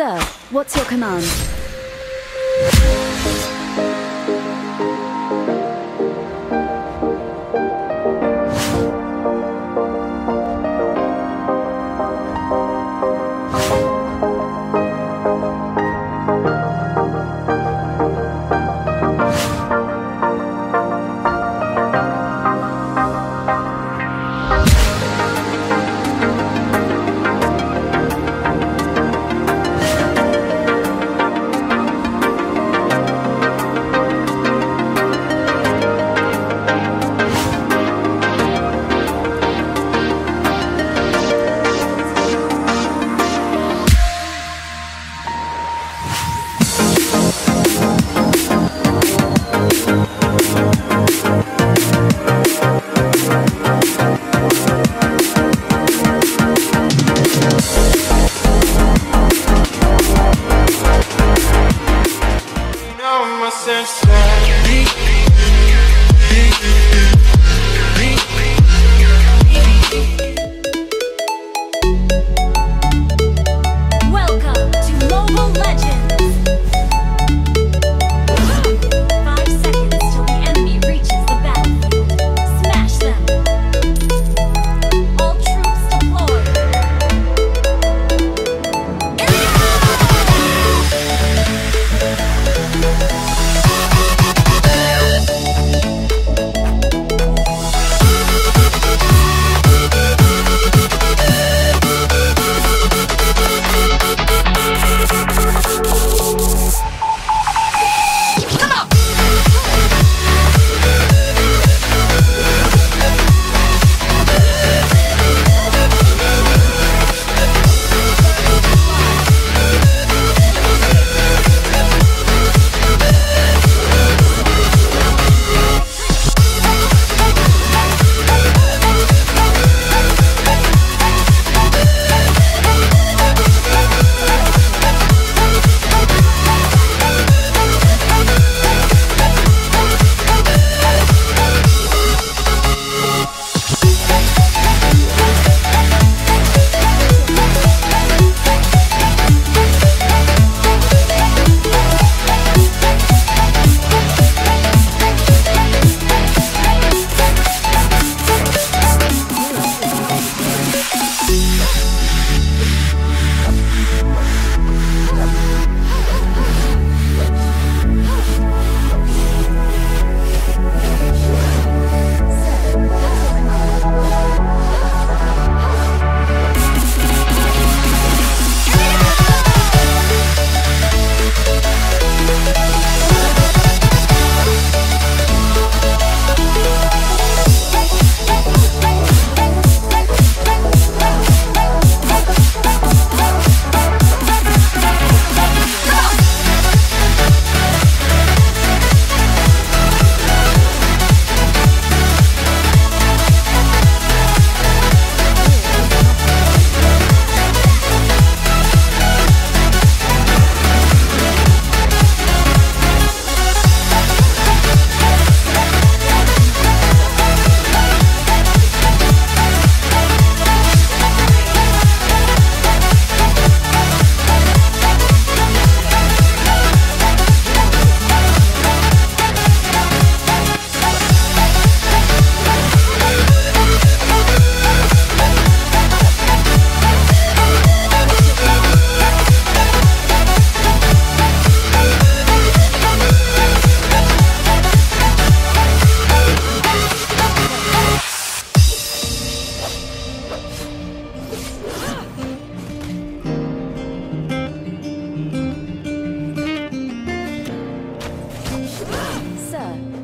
Sir, what's your command?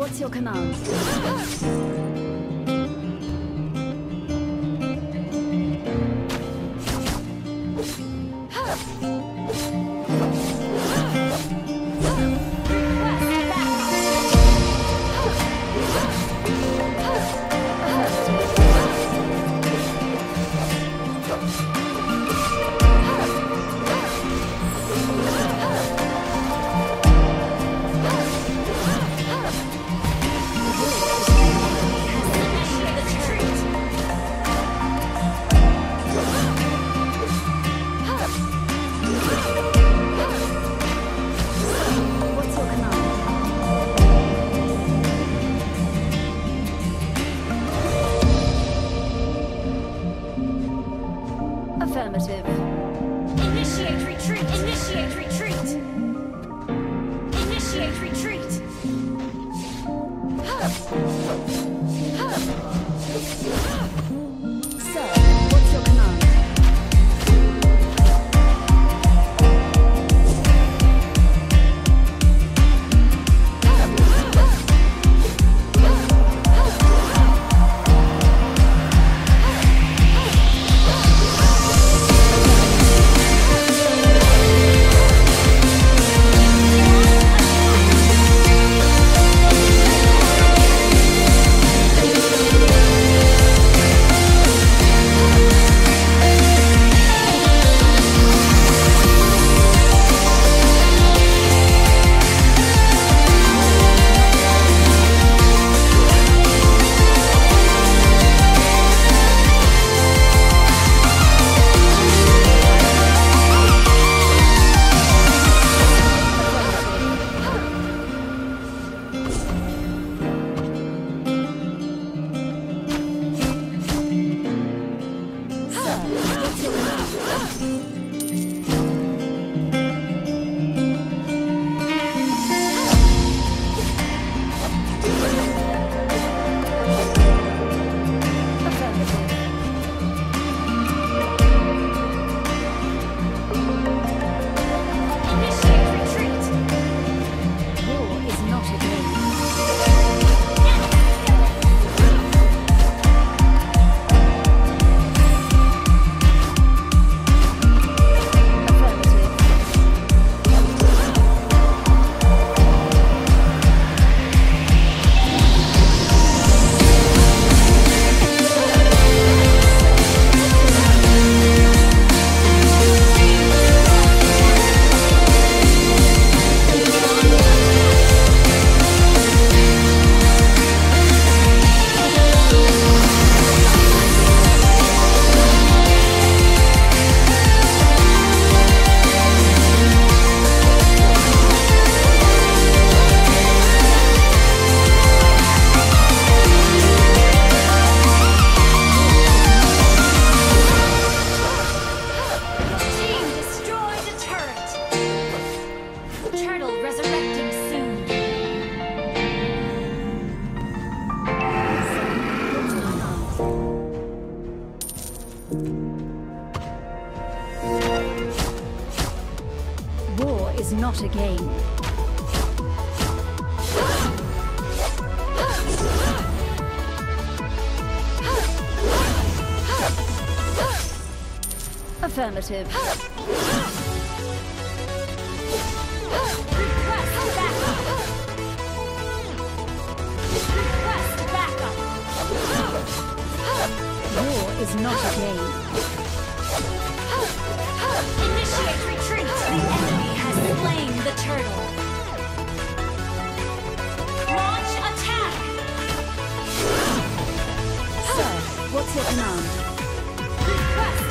What's your command? War is not a game. Affirmative. is not a game. Initiate retreat! The enemy has slain the turtle. Launch attack! Sir, what's your command? Request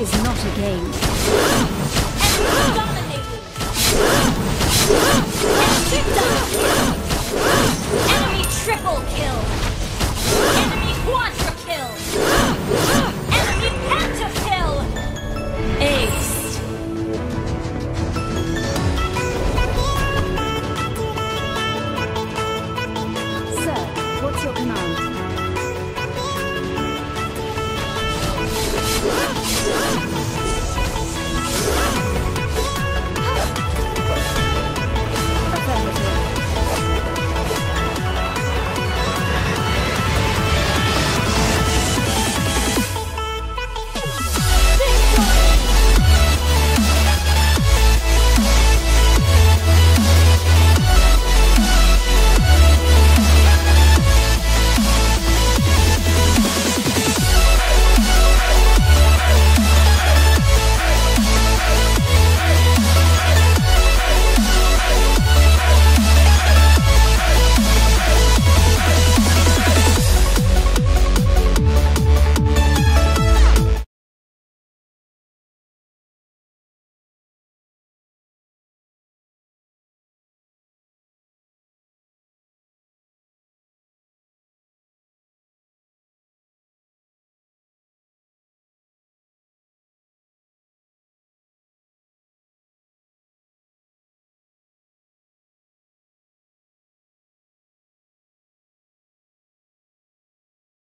is not a game. Enemy dominating!